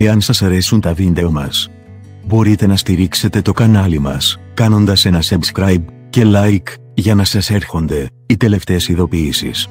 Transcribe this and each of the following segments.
Εάν σας αρέσουν τα βίντεο μας, μπορείτε να στηρίξετε το κανάλι μας, κάνοντας ένα subscribe και like, για να σας έρχονται οι τελευταίες ειδοποιήσεις.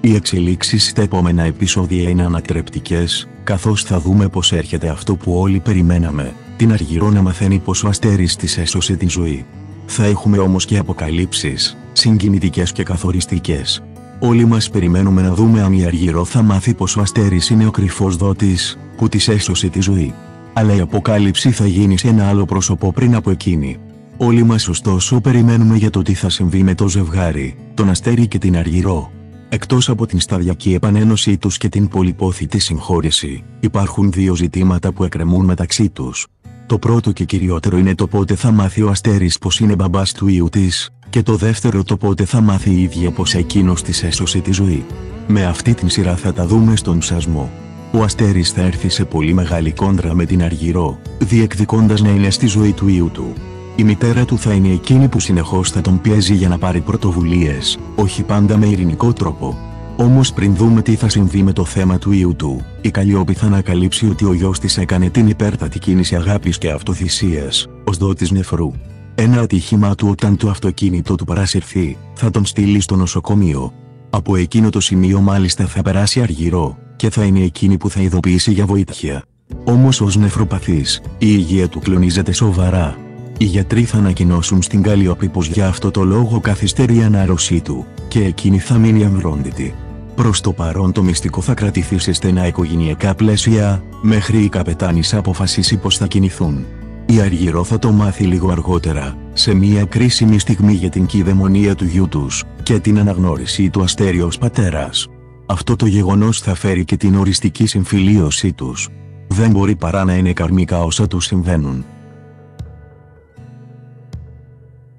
Οι εξελίξεις στα επόμενα επεισόδια είναι ανατρεπτικές, καθώς θα δούμε πως έρχεται αυτό που όλοι περιμέναμε, την Αργυρό να μαθαίνει πως ο Αστέρης της έσωσε την ζωή. Θα έχουμε όμως και αποκαλύψεις, συγκινητικές και καθοριστικές. Όλοι μας περιμένουμε να δούμε αν η Αργυρό θα μάθει πως ο Αστέρης είναι ο κρυφός δότης, που της έσωσε τη ζωή. Αλλά η αποκάλυψη θα γίνει σε ένα άλλο πρόσωπο πριν από εκείνη. Όλοι μας ωστόσο περιμένουμε για το τι θα συμβεί με το ζευγάρι, τον Αστέρη και την Αργυρό. Εκτός από την σταδιακή επανένωσή τους και την πολυπόθητη συγχώρεση, υπάρχουν δύο ζητήματα που εκκρεμούν μεταξύ τους. Το πρώτο και κυριότερο είναι το πότε θα μάθει ο Αστέρης πως είναι μπαμπάς του ιού της, και το δεύτερο το πότε θα μάθει η ίδια πως εκείνος της έσωσε τη ζωή. Με αυτή την σειρά θα τα δούμε στον ψασμό. Ο Αστέρης θα έρθει σε πολύ μεγάλη κόντρα με την Αργυρό, διεκδικώντας να είναι στη ζωή του ιού του. Η μητέρα του θα είναι εκείνη που συνεχώς θα τον πιέζει για να πάρει πρωτοβουλίες, όχι πάντα με ειρηνικό τρόπο. Όμως πριν δούμε τι θα συμβεί με το θέμα του ιού του, η Καλλιόπη θα ανακαλύψει ότι ο γιος της έκανε την υπέρτατη κίνηση αγάπης και αυτοθυσίας, ως δότης νεφρού. Ένα ατύχημα του όταν το αυτοκίνητο του παρασυρθεί, θα τον στείλει στο νοσοκομείο. Από εκείνο το σημείο μάλιστα θα περάσει αργυρό, και θα είναι εκείνη που θα ειδοποιήσει για βοήθεια. Όμως ως νεφροπαθής, η υγεία του κλονίζεται σοβαρά. Οι γιατροί θα ανακοινώσουν στην Καλλιόπη πως για αυτό το λόγο καθυστερεί η ανάρρωσή του, και εκείνη θα μείνει αμβρόντιτη. Προς το παρόν το μυστικό θα κρατηθεί σε στενά οικογενειακά πλαίσια, μέχρι η καπετάνισσα αποφασίσει πως θα κινηθούν. Η Αργυρό θα το μάθει λίγο αργότερα, σε μια κρίσιμη στιγμή για την κυδαιμονία του γιού τους, και την αναγνώριση του αστέριος πατέρας. Αυτό το γεγονός θα φέρει και την οριστική συμφιλίωσή τους. Δεν μπορεί παρά να είναι καρμικά όσα τους συμβαίνουν.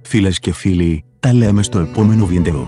Φίλες και φίλοι, τα λέμε στο επόμενο βίντεο.